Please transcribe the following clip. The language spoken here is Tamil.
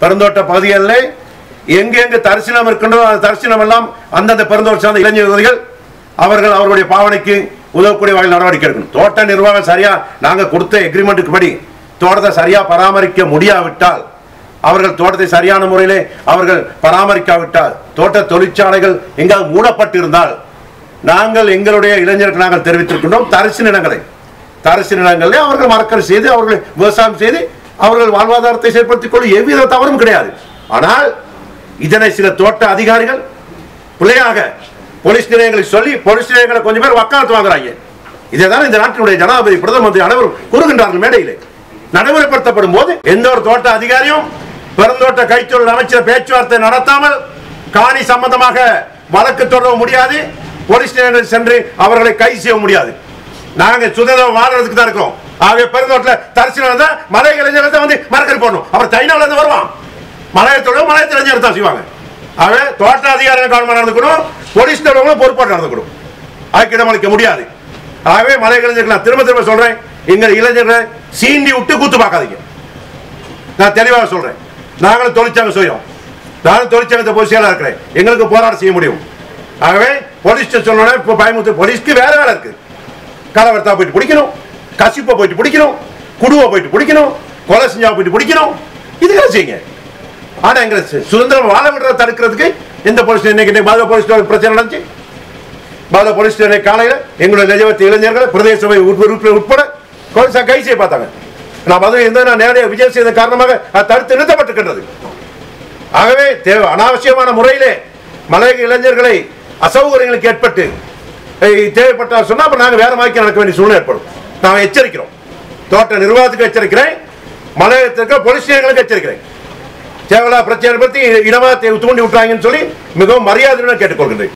பெருந்தோட்ட பகுதிகளில் எங்கெங்கு தரிசனம் இருக்கின்றோ அந்த தரிசனம் எல்லாம் அந்தந்த பெருந்தோட்ட சார்ந்த இளைஞர்கள் அவர்கள் அவர்களுடைய பாவனைக்கு உதவக்கூடிய வகையில் நடவடிக்கை எடுக்கணும். தோட்ட நிர்வாகம் சரியா நாங்க கொடுத்த எக்ரிமெண்ட்டுக்கு படி தோட்டத்தை சரியா பராமரிக்க முடியாவிட்டால் அவர்கள் தோட்டத்தை சரியான முறையிலே அவர்கள் பராமரிக்காவிட்டால் தோட்ட தொழிற்சாலைகள் எங்காவது மூடப்பட்டிருந்தால் நாங்கள் எங்களுடைய இளைஞருக்கு நாங்கள் தெரிவித்திருக்கின்றோம் தரிசு நிலங்களை. தரிசு நிலங்களில் அவர்கள் மறக்கல் செய்து அவர்கள் விவசாயம் செய்து அவர்கள் வாழ்வாதாரத்தை செயல்படுத்திக் கொள்ள எவ்வித தவறும் கிடையாது. ஆனால் இதனை சில தோட்ட அதிகாரிகள் பிள்ளையாக போலீஸ் நிலையங்களை சொல்லி போலீஸ் நிலையங்களை கொஞ்சம் பேர் வக்காலத்து வாங்குறாங்க. இதைதான் இந்த நாட்டினுடைய ஜனாதிபதி பிரதம மந்திரி அனைவரும் கூறுகின்றார்கள் மேடையிலே. நடைமுறைப்படுத்தப்படும் போது எந்த ஒரு தோட்ட அதிகாரியும் பெருந்தோட்ட கைத்தொழில் அமைச்சர் பேச்சுவார்த்தை நடத்தாமல் காணி சம்பந்தமாக வழக்கு தொடர முடியாது. போலீஸ் நிலையங்கள் சென்று அவர்களை கைது செய்ய முடியாது. நாங்கள் சுதந்திரம் வாழ்றதுக்கு தான் இருக்கோம் ஆகவே பெருந்தோட்டில் தரிசனம் தான் மலை இளைஞர்கள் தான் வந்து மரக்கறி போடணும். அப்புறம் சைனால வருவான். மலையத்தோட மலையத்தில் இளைஞர் தான் செய்வாங்க. ஆகவே தோட்ட அதிகாரிகள் கவனமாக நடந்துக்கணும். போலீஸ் தலைவர்களும் பொறுப்பாக நடந்துக்கணும். அதுக்கு முடியாது. ஆகவே மலை இளைஞர்கள் நான் திரும்ப திரும்ப சொல்கிறேன் எங்கள் இளைஞர்களை சீண்டி விட்டு கூத்து பார்க்காதீங்க. நான் தெளிவாக சொல்கிறேன் நாங்களும் தொழிற்சங்கம் செய்யும் நானும் தொழிற்சங்கத்தை பொசியாக இருக்கிறேன். எங்களுக்கு போராட்டம் செய்ய முடியும். ஆகவே போலீஸ் சொன்னோட இப்போ பயமுத்து போலீஸ்க்கு வேற வேலை இருக்குது கலவரத்தா போயிட்டு பிடிக்கணும். கசிப்பை போயிட்டு பிடிக்கணும் குடுவை போயிட்டு பிடிக்கணும் கொலை செஞ்சா போயிட்டு பிடிக்கணும். இதுக்காக செய்யுங்க. ஆனா எங்களை சுதந்திரம் வாழ விடுறத தடுக்கிறதுக்கு எந்த போலீஸ் இன்னைக்கு இன்னைக்கு பாத போலீஸ் பிரச்சனை நடந்துச்சு. பாத போலீஸ் காலையில் எங்களுடைய நிஜவத்தி இளைஞர்கள் பிரதேச சபை உறுப்பினர் உட்பட போலீஸா கை செய்ய பார்த்தாங்க. நான் பதில் இருந்தது நான் நேரடியாக விஜயம் செய்த காரணமாக அது தடுத்து நிறுத்தப்பட்டிருக்கின்றது. ஆகவே தேவை அனாவசியமான முறையிலே மலையக இளைஞர்களை அசௌகரியங்களுக்கு ஏற்பட்டு தேவைப்பட்டால் சொன்னால் அப்போ நாங்கள் வேற மாதிரி நடக்க வேண்டிய சூழ்நிலை ஏற்படும். நான் எச்சரிக்கிறோம். தோட்ட நிர்வாகத்துக்கு எச்சரிக்கிறேன். மலையத்திற்கு போலீஸ் நிலையங்களுக்கு எச்சரிக்கிறேன். தேவையில்லா பிரச்சனை பத்தி இடமா தூண்டி விட்டாங்கன்னு சொல்லி மிகவும் மரியாதையுடன் கேட்டுக்கொள்கின்றேன்.